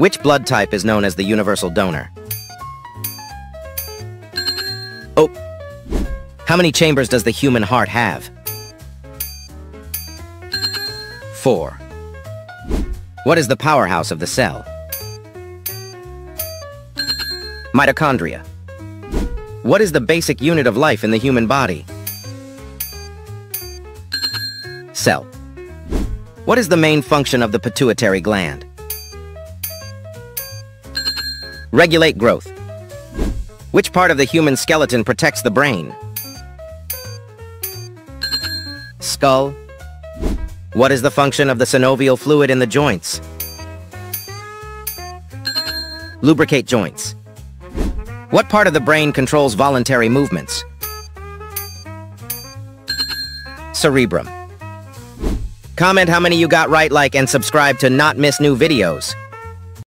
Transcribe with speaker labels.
Speaker 1: Which blood type is known as the universal donor? Oh. How many chambers does the human heart have? Four. What is the powerhouse of the cell? Mitochondria. What is the basic unit of life in the human body? Cell. What is the main function of the pituitary gland? Regulate growth. Which part of the human skeleton protects the brain? Skull. What is the function of the synovial fluid in the joints? Lubricate joints. What part of the brain controls voluntary movements? Cerebrum. Comment how many you got right, like, and subscribe to not miss new videos.